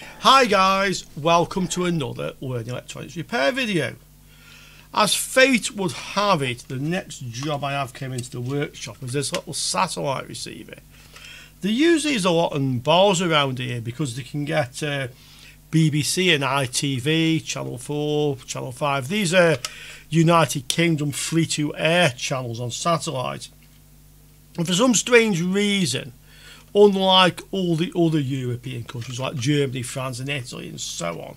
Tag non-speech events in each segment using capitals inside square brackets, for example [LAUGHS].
Hi guys, welcome to another Learning Electronics repair video. As fate would have it, the next job I have came into the workshop was this little satellite receiver. They use these a lot in bars around here because they can get uh, BBC and ITV, Channel 4, Channel 5. These are United Kingdom free-to-air channels on satellite. And for some strange reason, unlike all the other European countries like Germany, France, and Italy, and so on,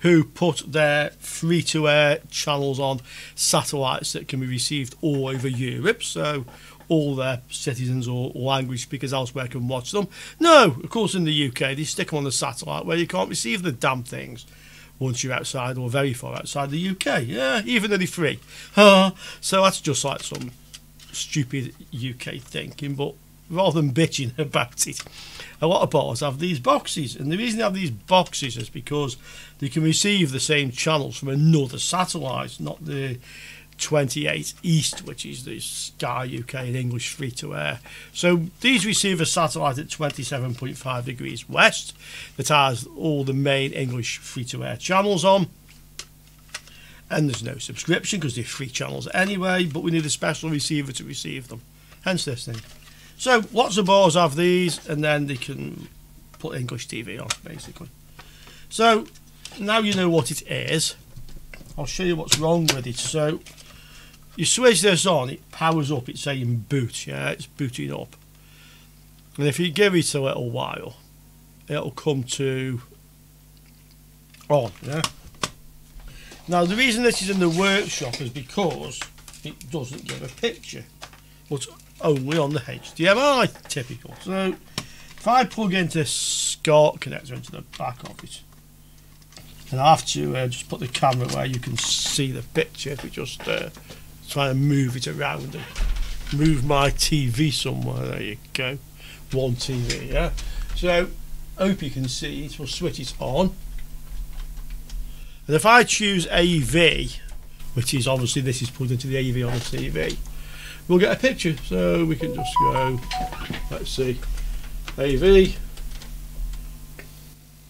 who put their free to air channels on satellites that can be received all over Europe, so all their citizens or language speakers elsewhere can watch them. No, of course, in the UK, they stick them on the satellite where you can't receive the damn things once you're outside or very far outside the UK. Yeah, even though they're free. [LAUGHS] so that's just like some stupid UK thinking, but rather than bitching [LAUGHS] about it, a lot of bars have these boxes. And the reason they have these boxes is because they can receive the same channels from another satellite, not the 28 East, which is the Sky UK and English free to air. So these receive a satellite at 27.5 degrees west that has all the main English free to air channels on. And there's no subscription because they're free channels anyway, but we need a special receiver to receive them. Hence this thing. So lots of bars have these, and then they can put English TV on, basically. So now you know what it is. I'll show you what's wrong with it. So you switch this on, it powers up. It's saying boot. Yeah, it's booting up. And if you give it a little while, it'll come to on. Yeah. Now the reason this is in the workshop is because it doesn't give a picture, but only on the HDMI, typical. So if I plug into this SCART connector into the back of it, and I have to uh, just put the camera where you can see the picture, if we just uh, try and move it around and move my TV somewhere, there you go, one TV, yeah. So hope you can see it, we'll switch it on. And if I choose AV, which is obviously this is plugged into the AV on the TV, we'll get a picture. So we can just go, let's see, AV.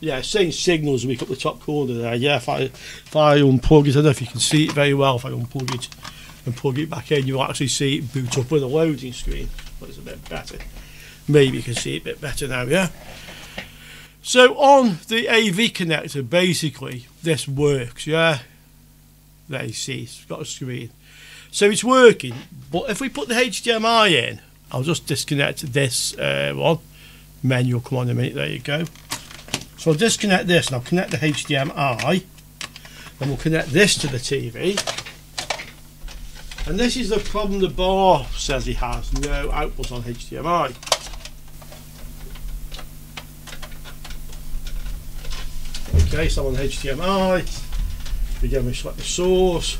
Yeah, same signals week up the top corner there. Yeah, if I if I unplug it, I don't know if you can see it very well. If I unplug it and plug it back in, you'll actually see it boot up with a loading screen. But it's a bit better. Maybe you can see it a bit better now. Yeah. So on the AV connector, basically this works. Yeah. There you see, it's got a screen. So it's working, but if we put the HDMI in, I'll just disconnect this uh, one. Menu come on a minute, there you go. So I'll disconnect this and I'll connect the HDMI and we'll connect this to the TV. And this is the problem the bar says he has, no output on HDMI. Okay, so I'm on HDMI, again we select the source,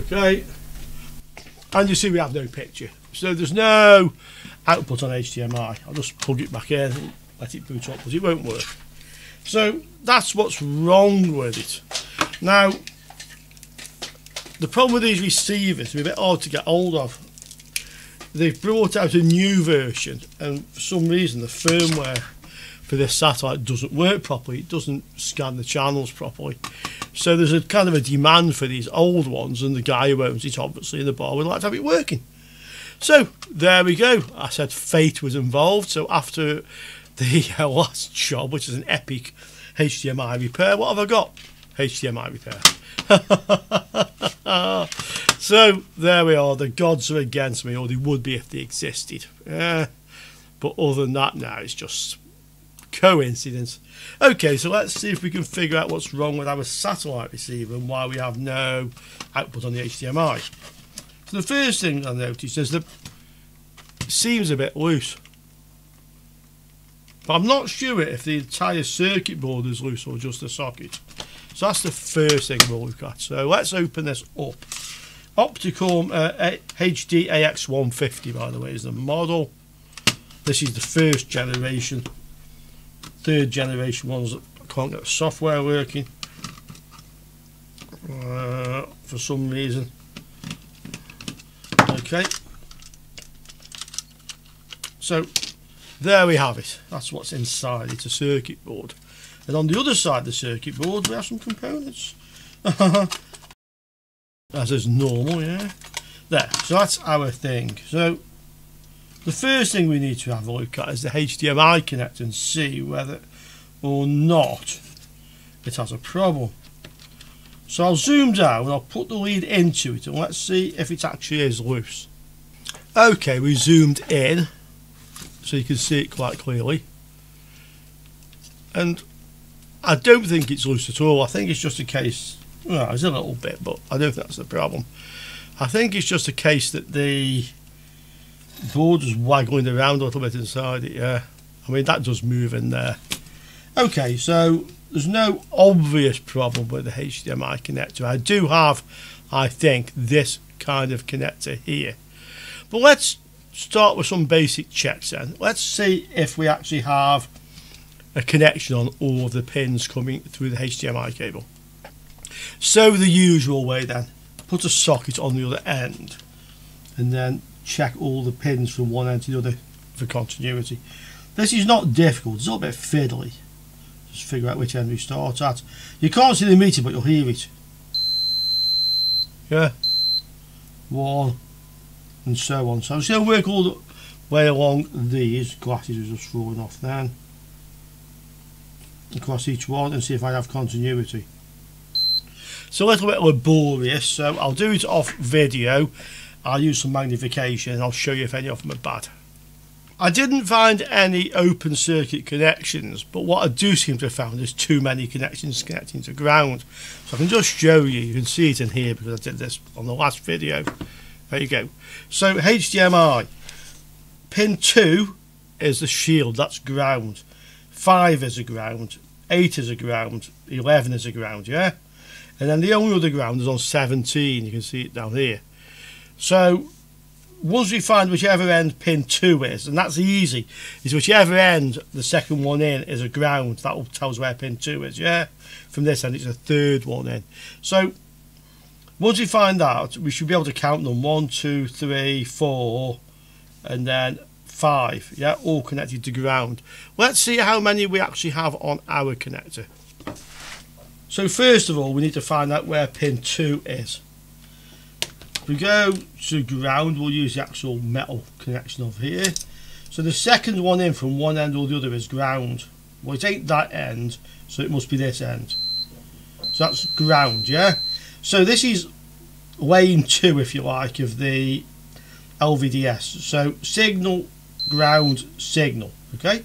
Okay. And you see we have no picture. So there's no output on HDMI. I'll just plug it back in and let it boot up because it won't work. So that's what's wrong with it. Now, the problem with these receivers, they're a bit hard to get hold of. They've brought out a new version and for some reason the firmware for this satellite doesn't work properly. It doesn't scan the channels properly. So there's a kind of a demand for these old ones, and the guy who owns it, obviously, in the bar would like to have it working. So there we go. I said fate was involved. So after the [LAUGHS] uh, last job, which is an epic HDMI repair, what have I got? HDMI repair. [LAUGHS] so there we are. The gods are against me, or they would be if they existed. Yeah. But other than that, now it's just coincidence. Okay, so let's see if we can figure out what's wrong with our satellite receiver and why we have no output on the HDMI. So the first thing I noticed is that it seems a bit loose. But I'm not sure if the entire circuit board is loose or just the socket. So that's the first thing we'll look at. So let's open this up. Opticum uh, HD AX150 by the way is the model. This is the first generation third generation ones that can't get the software working uh, for some reason. Okay. So there we have it. That's what's inside. It's a circuit board. And on the other side of the circuit board, we have some components. [LAUGHS] As is normal, yeah. There, so that's our thing. So the first thing we need to have a look at is the HDMI connector and see whether or not it has a problem. So I'll zoom down and I'll put the lead into it and let's see if it actually is loose. Okay, we zoomed in so you can see it quite clearly. And I don't think it's loose at all. I think it's just a case, well, it's a little bit, but I don't think that's the problem. I think it's just a case that the board is waggling around a little bit inside it, yeah. I mean, that does move in there. Okay, so there's no obvious problem with the HDMI connector. I do have, I think, this kind of connector here. But let's start with some basic checks then. Let's see if we actually have a connection on all of the pins coming through the HDMI cable. So the usual way then, put a socket on the other end and then check all the pins from one end to the other for continuity. This is not difficult, it's a little bit fiddly. Just figure out which end we start at. You can't see the meter but you'll hear it. Yeah. One and so on. So I'm just going to work all the way along these. Glasses are just falling off then across each one and see if I have continuity. So a little bit laborious, so I'll do it off video. I'll use some magnification and I'll show you if any of them are bad. I didn't find any open circuit connections, but what I do seem to have found is too many connections connecting to ground. So I can just show you, you can see it in here because I did this on the last video. There you go. So HDMI, pin 2 is the shield, that's ground. 5 is a ground, 8 is a ground, 11 is a ground, yeah? And then the only other ground is on 17, you can see it down here. So once we find whichever end pin 2 is, and that's easy, is whichever end the second one in is a ground, that will tell us where pin 2 is, yeah? From this end it's a third one in. So once we find out, we should be able to count them, one, two, three, four, and then five, yeah, all connected to ground. Let's see how many we actually have on our connector. So first of all, we need to find out where pin 2 is. If we go to ground, we'll use the actual metal connection of here. So the second one in from one end or the other is ground. Well, it ain't that end, so it must be this end. So that's ground, yeah? So this is lane 2, if you like, of the LVDS. So signal ground signal okay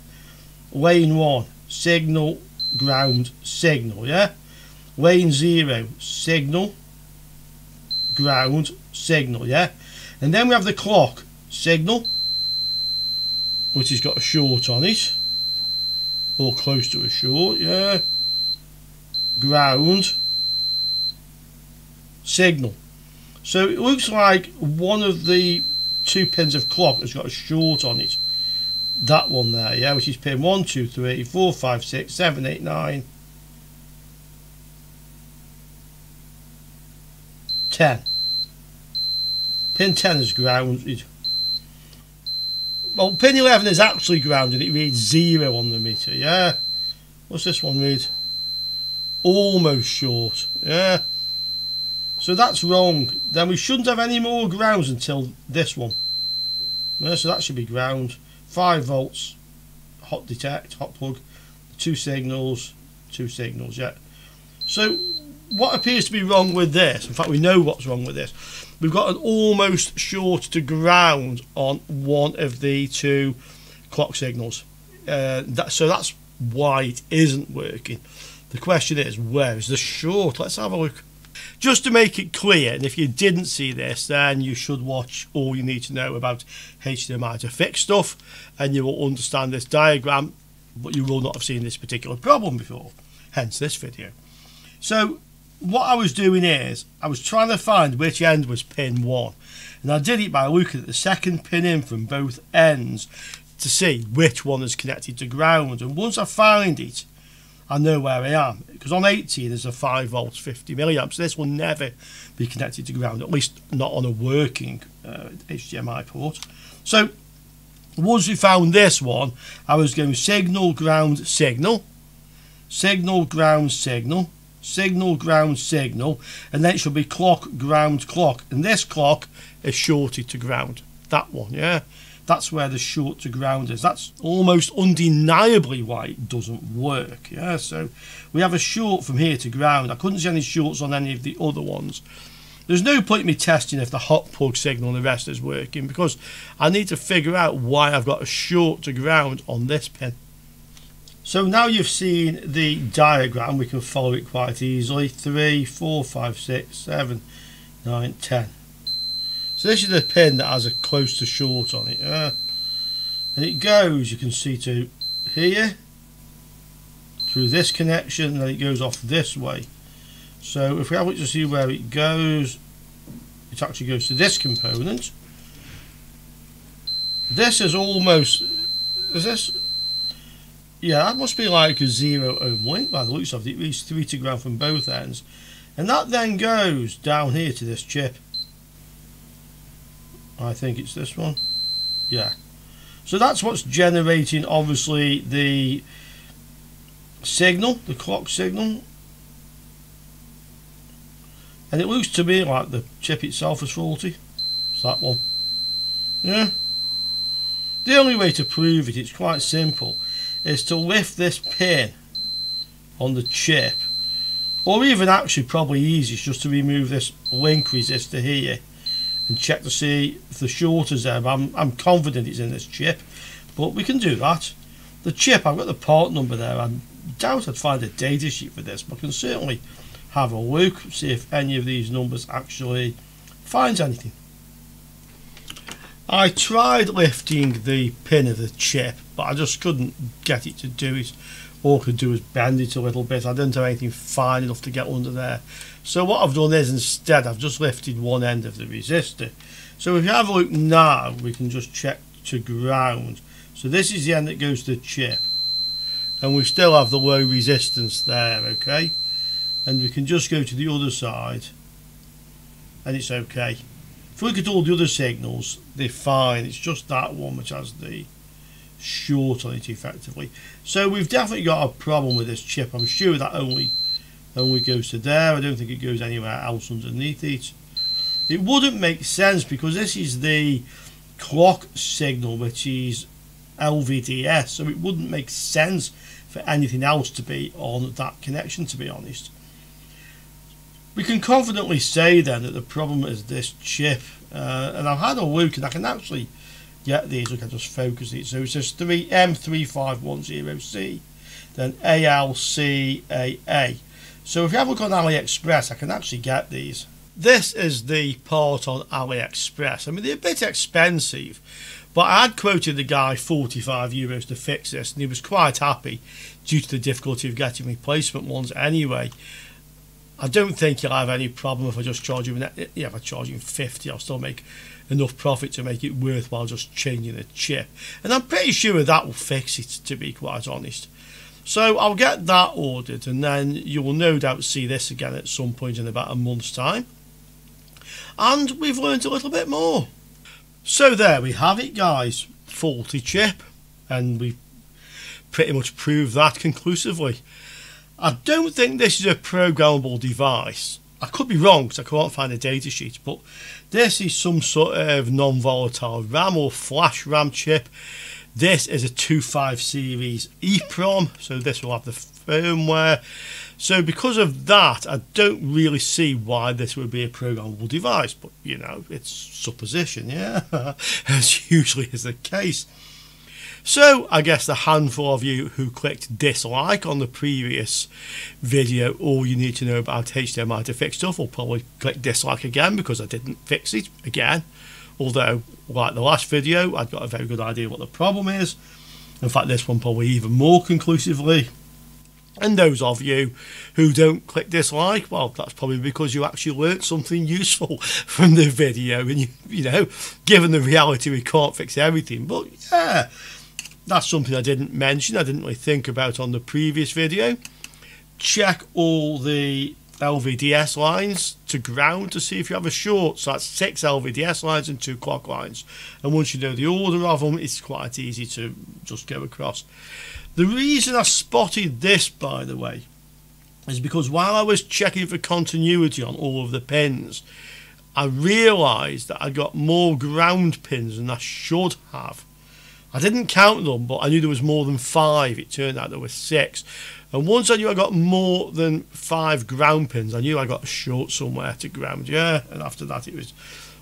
lane 1 signal ground signal yeah lane 0 signal ground signal yeah? And then we have the clock signal which has got a short on it or close to a short yeah? Ground signal. So it looks like one of the two pins of clock has got a short on it. That one there, yeah, which is pin 1, 2, 3, 4, 5, 6, 7, 8, 9, 10. Pin 10 is grounded. Well, pin 11 is actually grounded. It reads 0 on the meter, yeah. What's this one read? Almost short, yeah. So that's wrong. Then we shouldn't have any more grounds until this one. Yeah, so that should be ground. 5 volts, hot detect, hot plug, two signals, two signals, yeah. So what appears to be wrong with this, in fact we know what's wrong with this, we've got an almost short to ground on one of the two clock signals. Uh, that, so that's why it isn't working. The question is, where is the short? Let's have a look. Just to make it clear, and if you didn't see this, then you should watch all you need to know about HDMI to fix stuff, and you will understand this diagram, but you will not have seen this particular problem before, hence this video. So what I was doing is, I was trying to find which end was pin 1, and I did it by looking at the second pin in from both ends to see which one is connected to ground, and once I find it, I know where I am. Because on 80 there's a 5 volts 50 milliamps. This will never be connected to ground, at least not on a working uh, HDMI port. So once we found this one I was going signal ground signal signal ground signal signal ground signal and then it should be clock ground clock. And this clock is shorted to ground. That one yeah? That's where the short to ground is. That's almost undeniably why it doesn't work yeah? So we have a short from here to ground. I couldn't see any shorts on any of the other ones. There's no point in me testing if the hot plug signal and the rest is working because I need to figure out why I've got a short to ground on this pin so now you've seen the diagram we can follow it quite easily 3 4 5 6 7 9 10 so this is the pin that has a close to short on it. Uh, and it goes, you can see to here, through this connection, and then it goes off this way. So if we have to see where it goes, it actually goes to this component. This is almost, is this, yeah, that must be like a zero ohm link by the looks of it. It reads 3 to ground from both ends. And that then goes down here to this chip. I think it's this one. Yeah. So that's what's generating obviously the signal the clock signal. And it looks to me like the chip itself is faulty. It's that one. Yeah. The only way to prove it it's quite simple is to lift this pin on the chip or even actually probably easiest just to remove this link resistor here and check to see if the short is there. I'm, I'm confident it's in this chip, but we can do that. The chip, I've got the part number there. I doubt I'd find a data sheet for this, but I can certainly have a look, see if any of these numbers actually finds anything. I tried lifting the pin of the chip, but I just couldn't get it to do it. All I could do was bend it a little bit. I didn't have anything fine enough to get under there. So what I've done is instead I've just lifted one end of the resistor. So if you have a look now, we can just check to ground. So this is the end that goes to the chip. And we still have the low resistance there, okay? And we can just go to the other side and it's okay. If we look at all the other signals, they're fine. It's just that one which has the short on it effectively. So we've definitely got a problem with this chip. I'm sure that only only goes to there. I don't think it goes anywhere else underneath it. It wouldn't make sense because this is the clock signal which is LVDS so it wouldn't make sense for anything else to be on that connection to be honest. We can confidently say then that the problem is this chip uh, and I've had a look and I can actually get these, look I just focus it. So it says 3 M3510C then ALCAA so if you have a look on AliExpress, I can actually get these. This is the part on AliExpress. I mean, they're a bit expensive, but I had quoted the guy 45 euros to fix this, and he was quite happy due to the difficulty of getting replacement ones anyway. I don't think you'll have any problem if I just charge you, yeah, if I charge you 50, I'll still make enough profit to make it worthwhile just changing the chip. And I'm pretty sure that will fix it, to be quite honest. So I'll get that ordered and then you will no doubt see this again at some point in about a month's time. And we've learned a little bit more. So there we have it guys, faulty chip and we pretty much proved that conclusively. I don't think this is a programmable device. I could be wrong because I can't find a datasheet, but this is some sort of non-volatile RAM or flash RAM chip this is a 2.5 series EEPROM, so this will have the firmware. So because of that, I don't really see why this would be a programmable device, but you know, it's supposition, yeah, [LAUGHS] as usually is the case. So I guess the handful of you who clicked dislike on the previous video, all you need to know about HDMI to fix stuff will probably click dislike again because I didn't fix it again. Although, like the last video, I've got a very good idea what the problem is. In fact, this one probably even more conclusively. And those of you who don't click dislike, well, that's probably because you actually learnt something useful [LAUGHS] from the video. And, you, you know, given the reality, we can't fix everything. But yeah, that's something I didn't mention. I didn't really think about on the previous video. Check all the LVDS lines to ground to see if you have a short. So that's six LVDS lines and two clock lines. And once you know the order of them, it's quite easy to just go across. The reason I spotted this, by the way, is because while I was checking for continuity on all of the pins, I realised that I got more ground pins than I should have. I didn't count them, but I knew there was more than five. It turned out there were six. And once I knew I got more than five ground pins, I knew I got short somewhere to ground, yeah. And after that, it was,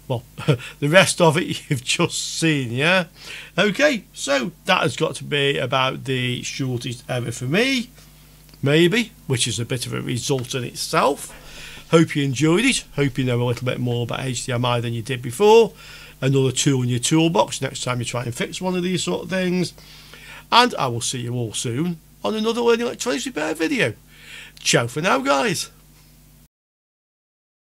well, [LAUGHS] the rest of it [LAUGHS] you've just seen, yeah. Okay, so that has got to be about the shortest ever for me, maybe, which is a bit of a result in itself. Hope you enjoyed it. Hope you know a little bit more about HDMI than you did before. Another tool in your toolbox next time you try and fix one of these sort of things. And I will see you all soon on another Learning Electronics Repair video. Ciao for now, guys.